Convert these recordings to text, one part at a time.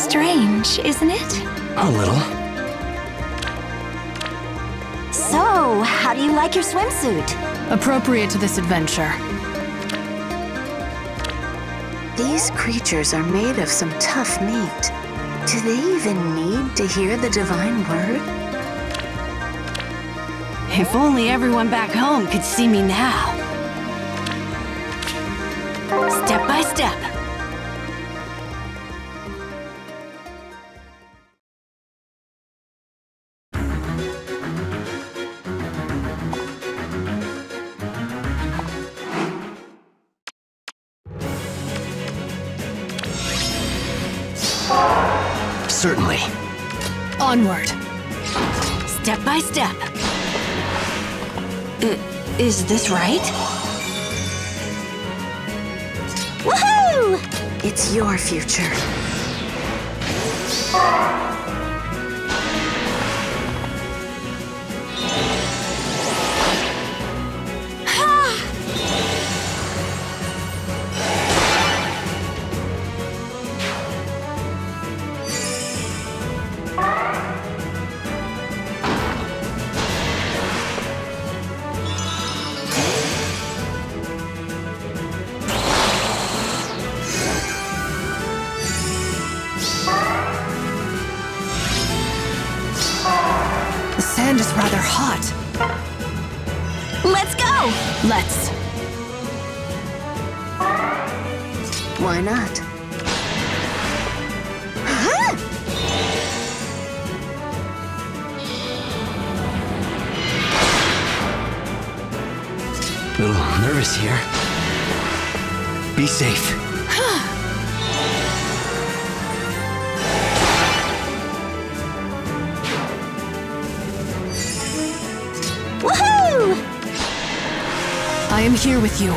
Strange, isn't it? A little. So, how do you like your swimsuit? Appropriate to this adventure. These creatures are made of some tough meat. Do they even need to hear the divine word? If only everyone back home could see me now. Step by step. Certainly. Onward. Step by step. I- is this right? Woohoo! It's your future. Sand is rather hot. Let's go! Let's. Why not? A little nervous here. Be safe. I am here with you.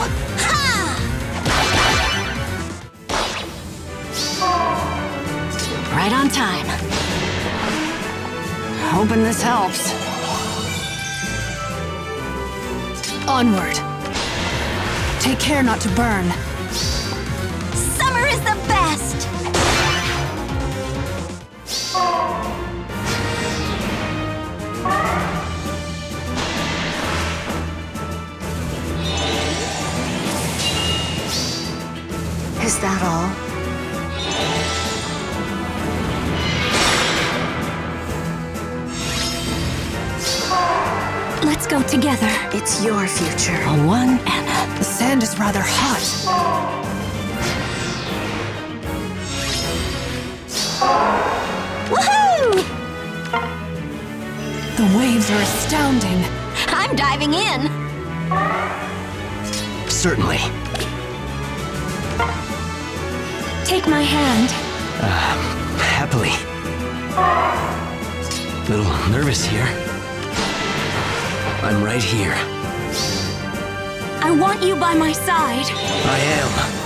Right on time. Hoping this helps. Onward. Take care not to burn. Is that all? Let's go together. It's your future. A one and a The sand is rather hot. Woohoo! The waves are astounding. I'm diving in. Certainly. Take my hand. Uh, Happily. Little nervous here. I'm right here. I want you by my side. I am.